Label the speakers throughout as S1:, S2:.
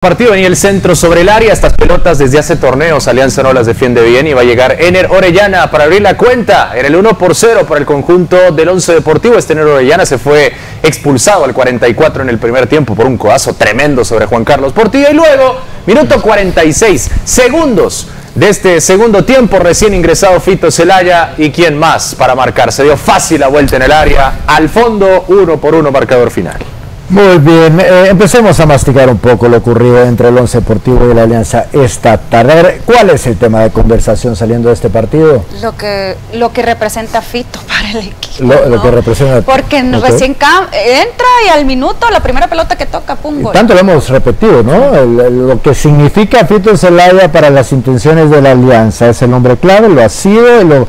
S1: Partido venía el centro sobre el área, estas pelotas desde hace torneos, Alianza no las defiende bien y va a llegar Ener Orellana para abrir la cuenta en el 1 por 0 para el conjunto del Once Deportivo. Este Ener Orellana se fue expulsado al 44 en el primer tiempo por un codazo tremendo sobre Juan Carlos Portilla y luego, minuto 46, segundos de este segundo tiempo, recién ingresado Fito Celaya y quién más para marcar. Se dio fácil la vuelta en el área, al fondo, uno por uno marcador final.
S2: Muy bien, eh, empecemos a masticar un poco lo ocurrido entre el Once Deportivo y la Alianza esta tarde. ¿Cuál es el tema de conversación saliendo de este partido?
S3: Lo que, lo que representa Fito para el equipo.
S2: Lo, que representa.
S3: Porque recién entra y al minuto la primera pelota que toca, pum, gol.
S2: Tanto lo hemos repetido, ¿no? lo que significa Fito Zelaya para las intenciones de la Alianza es el hombre clave, lo ha sido y lo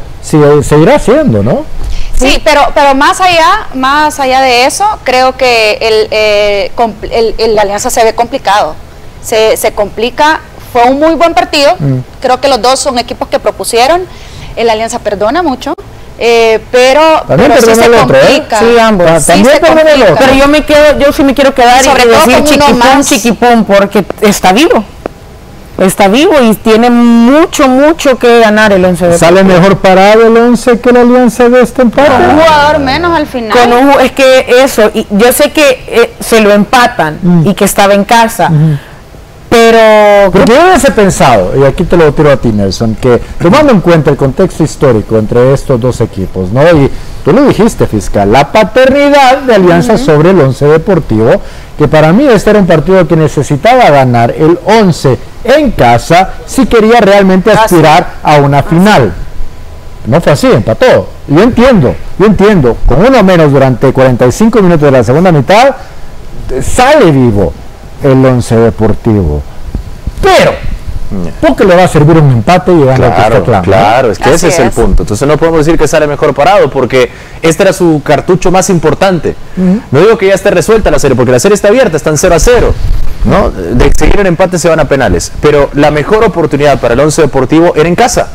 S2: seguirá siendo, ¿no?
S3: Sí, pero, pero más allá, más allá de eso, creo que el, eh, la alianza se ve complicado. Se, se, complica. Fue un muy buen partido. Mm. Creo que los dos son equipos que propusieron. La alianza perdona mucho. Eh, pero,
S2: pero sí se
S3: ¿eh? complica.
S2: Sí, ambos.
S3: también
S4: Pero yo me quedo, yo sí me quiero quedar
S3: Sobre y decir
S4: chiquipón, chiquipón, porque está vivo está vivo y tiene mucho, mucho que ganar el 11 de
S2: ¿Sale mejor parado el 11 que la Alianza de este empate?
S3: un jugador menos al final.
S4: es que eso, y yo sé que eh, se lo empatan mm. y que estaba en casa. Pero...
S2: Porque yo hubiese pensado, y aquí te lo tiro a ti Nelson, que tomando en cuenta el contexto histórico entre estos dos equipos, ¿no? Y tú lo dijiste, fiscal, la paternidad de Alianza sobre el Once Deportivo, que para mí este era un partido que necesitaba ganar el 11 en casa si quería realmente aspirar a una final. No fue así, empató. Yo entiendo, yo entiendo, con uno menos durante 45 minutos de la segunda mitad, sale vivo el Once Deportivo. Pero, porque le va a servir un empate y ganar
S1: claro, claro, claro, es que ese es, el punto. Entonces no podemos decir que sale mejor parado porque este era su cartucho más importante. No digo que ya esté resuelta la serie, porque la serie está abierta, están 0 a 0. ¿no? De seguir en empate se van a penales. Pero la mejor oportunidad para el Once Deportivo era en casa.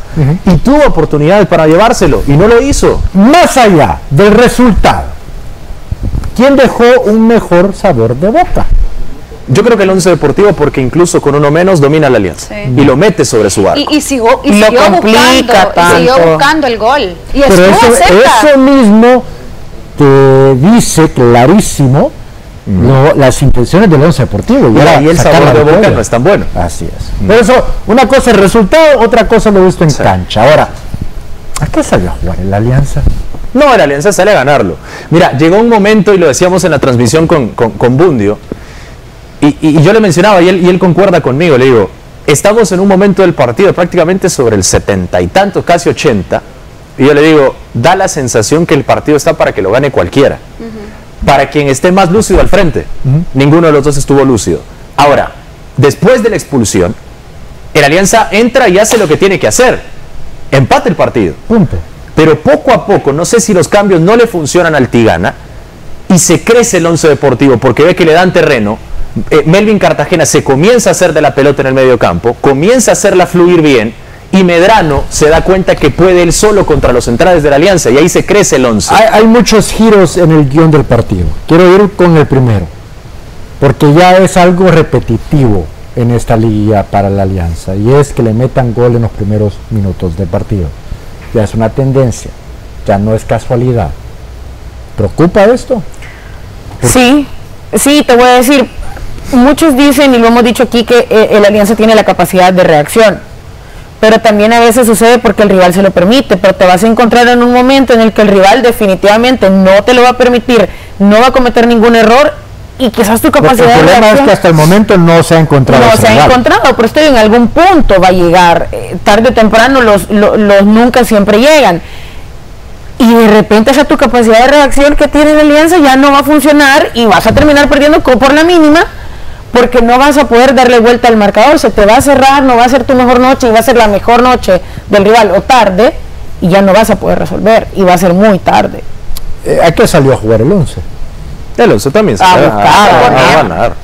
S1: Y tuvo oportunidad para llevárselo y no lo hizo.
S2: Más allá del resultado, ¿quién dejó un mejor sabor de boca?
S1: Yo creo que el once deportivo, porque incluso con uno menos domina la alianza y lo mete sobre su barco.
S3: Y, y, siguió, y siguió, buscando, siguió buscando el gol. Y
S2: Pero eso, eso, mismo te dice clarísimo las intenciones del once deportivo.
S1: Y, el sabor de boca no es tan bueno.
S2: Así es. Pero eso, una cosa es el resultado, otra cosa lo visto en cancha. Ahora, ¿a qué salió a jugar en la alianza?
S1: No, la alianza sale a ganarlo. Mira, llegó un momento, y lo decíamos en la transmisión con, con, con Bundio, y, yo le mencionaba, y él, concuerda conmigo, le digo, estamos en un momento del partido prácticamente sobre el setenta y tantos, casi ochenta, y yo le digo, da la sensación que el partido está para que lo gane cualquiera, para quien esté más lúcido al frente. Ninguno de los dos estuvo lúcido. Ahora, después de la expulsión, el Alianza entra y hace lo que tiene que hacer, empate el partido. Pero poco a poco, no sé si los cambios no le funcionan al Tigana, y se crece el once deportivo porque ve que le dan terreno, Melvin Cartagena se comienza a hacer de la pelota en el medio campo, comienza a hacerla fluir bien y Medrano se da cuenta que puede él solo contra los centrales de la alianza y ahí se crece el 11.
S2: Hay, muchos giros en el guion del partido. Quiero ir con el primero, porque ya es algo repetitivo en esta liga para la alianza y es que le metan gol en los primeros minutos del partido. Ya es una tendencia, ya no es casualidad. ¿Preocupa esto?
S4: Sí, sí, te voy a decir, muchos dicen, y lo hemos dicho aquí, que eh, el Alianza tiene la capacidad de reacción. Pero también a veces sucede porque el rival se lo permite, pero te vas a encontrar en un momento en el que el rival definitivamente no te lo va a permitir, no va a cometer ningún error y quizás tu capacidad
S2: el problema es que hasta el momento no se ha encontrado.
S4: No se ha encontrado, pero estoy en algún punto va a llegar. Eh, tarde o temprano los, los, nunca siempre llegan y de repente esa tu capacidad de reacción que tiene la alianza ya no va a funcionar y vas a terminar perdiendo por la mínima porque no vas a poder darle vuelta al marcador, se te va a cerrar, no va a ser tu mejor noche y va a ser la mejor noche del rival o tarde y ya no vas a poder resolver y va a ser muy tarde.
S2: Eh, ¿A qué salió a jugar el 11?
S1: El 11 también
S4: salió a,
S1: ganar.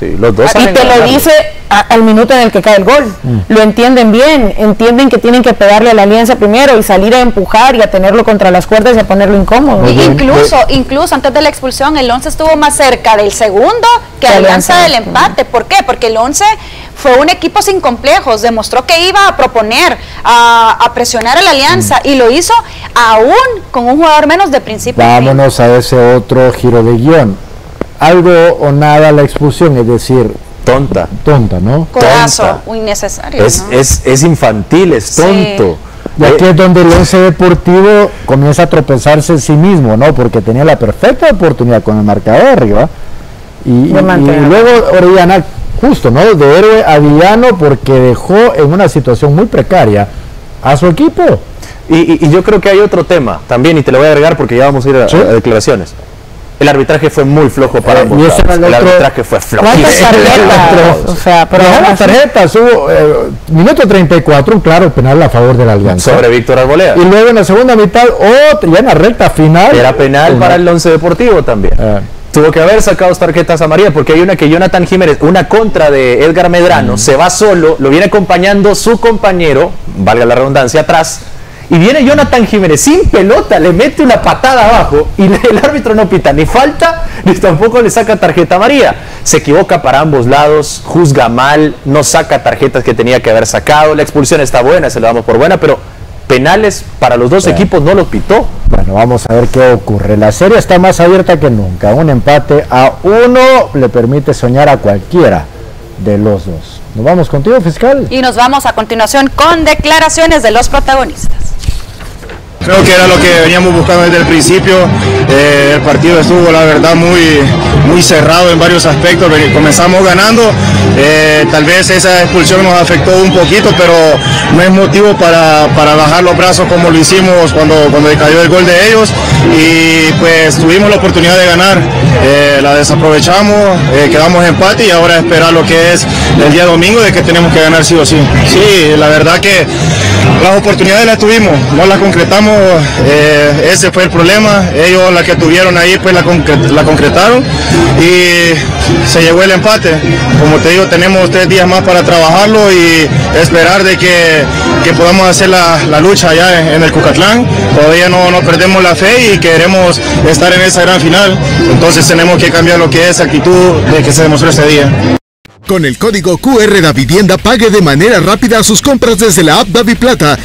S1: Sí, los dos
S4: Y te lo dice al minuto en el que cae el gol. Mm. Lo entienden bien, entienden que tienen que pegarle a la alianza primero y salir a empujar y a tenerlo contra las cuerdas y a ponerlo incómodo.
S3: incluso, incluso antes de la expulsión, el 11 estuvo más cerca del segundo que Alianza del empate. ¿Por qué? Porque el 11 fue un equipo sin complejos, demostró que iba a proponer, a, presionar a la Alianza mm. y lo hizo aún con un jugador menos de principio.
S2: Vámonos a ese otro giro de guion. Algo o nada la expulsión, es decir,
S1: tonta.
S2: Tonta, ¿no?
S3: Codazo, innecesario.
S1: Es, es, es, infantil, es tonto.
S2: Y aquí es donde el once deportivo comienza a tropezarse en sí mismo, ¿no? Porque tenía la perfecta oportunidad con el marcador arriba. Y, y, luego Orellana, justo, ¿no? De héroe a villano porque dejó en una situación muy precaria a su equipo.
S1: Y, y, yo creo que hay otro tema también, y te lo voy a agregar porque ya vamos a ir a declaraciones el arbitraje fue muy flojo para eh, ambos. el, arbitraje fue flojo.
S2: ¿Cuántas tarjetas? o sea, pero las tarjetas hubo eh, minuto 34, un claro penal a favor de la Alianza.
S1: Sobre Víctor Arboleda.
S2: Y luego en la segunda mitad, otra, ya en la recta final.
S1: Era penal para el Once Deportivo también. Ah. Tuvo que haber sacado tarjetas amarillas porque hay una que Jonathan Jiménez, una contra de Edgar Medrano, mm. se va solo, lo viene acompañando su compañero, valga la redundancia, atrás y viene Jonathan Jiménez sin pelota, le mete una patada abajo y el árbitro no pita ni falta ni tampoco le saca tarjeta amarilla. Se equivoca para ambos lados, juzga mal, no saca tarjetas que tenía que haber sacado. La expulsión está buena, se la damos por buena, pero penales para los dos equipos no lo pitó.
S2: Bueno, vamos a ver qué ocurre. La serie está más abierta que nunca. Un empate a uno le permite soñar a cualquiera de los dos. Nos vamos contigo, fiscal.
S3: Y nos vamos a continuación con declaraciones de los protagonistas.
S5: Creo que era lo que veníamos buscando desde el principio. Eh, el partido estuvo, la verdad, muy, muy cerrado en varios aspectos. Comenzamos ganando. Eh, tal vez esa expulsión nos afectó un poquito, pero no es motivo para, bajar los brazos como lo hicimos cuando, cuando cayó el gol de ellos. Y pues tuvimos la oportunidad de ganar. Eh, la desaprovechamos, quedamos empate y ahora esperar lo que es el día domingo de que tenemos que ganar sí o sí. Sí, la verdad que las oportunidades las tuvimos, no las concretamos eh, ese fue el problema, ellos la que tuvieron ahí pues la, la concretaron y se llegó el empate. Como te digo, tenemos tres días más para trabajarlo y esperar de que, podamos hacer la, lucha allá en, el Cucatlán. Todavía no, no perdemos la fe y queremos estar en esa gran final, entonces tenemos que cambiar lo que es actitud de que se demostró ese día.
S6: Con el código QR da Vivienda pague de manera rápida sus compras desde la app Davi Plata